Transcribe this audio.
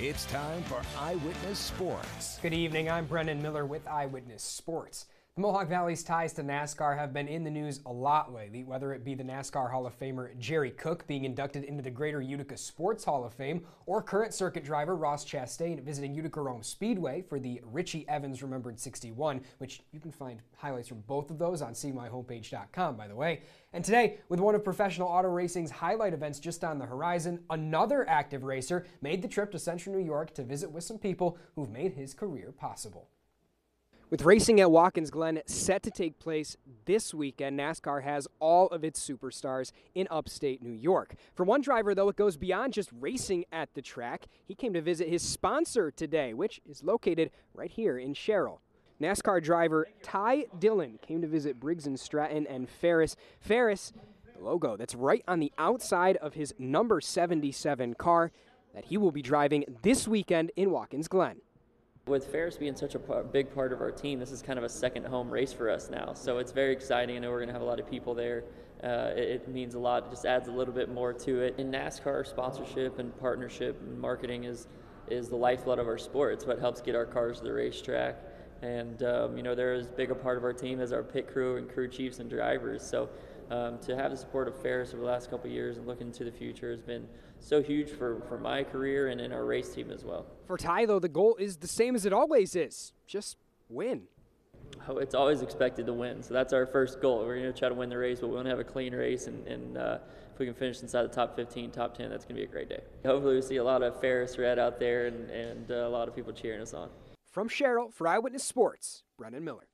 It's time for Eyewitness Sports. Good evening. I'm Brennan Miller with Eyewitness Sports. The Mohawk Valley's ties to NASCAR have been in the news a lot lately, whether it be the NASCAR Hall of Famer Jerry Cook being inducted into the Greater Utica Sports Hall of Fame, or current circuit driver Ross Chastain visiting Utica Rome Speedway for the Richie Evans Remembered 61, which you can find highlights from both of those on cnyhomepage.com, by the way. And today, with one of professional auto racing's highlight events just on the horizon, another active racer made the trip to Central New York to visit with some people who've made his career possible. With racing at Watkins Glen set to take place this weekend, NASCAR has all of its superstars in upstate New York. For one driver, though, it goes beyond just racing at the track. He came to visit his sponsor today, which is located right here in Sherrill. NASCAR driver Ty Dillon came to visit Briggs and Stratton and Ferris. Ferris, the logo that's right on the outside of his number 77 car that he will be driving this weekend in Watkins Glen. With Ferris being such a big part of our team, this is kind of a second home race for us now. So it's very exciting. I know we're going to have a lot of people there. Uh, it, it, means a lot. It just adds a little bit more to it. In NASCAR, sponsorship and partnership and marketing is is the lifeblood of our sport. It's what helps get our cars to the racetrack. And um, you know, they're as big a part of our team as our pit crew and crew chiefs and drivers. So um, to have the support of Ferris over the last couple years and look into the future has been so huge for, for my career and in our race team as well. For Ty, though, the goal is the same as it always is just win. Oh, it's always expected to win, so that's our first goal. We're going to try to win the race, but we want to have a clean race, and, and uh, if we can finish inside the top 15, top 10, that's going to be a great day. Hopefully, we see a lot of Ferris red out there and, and uh, a lot of people cheering us on. From Sherrill for Eyewitness Sports, Brennan Miller.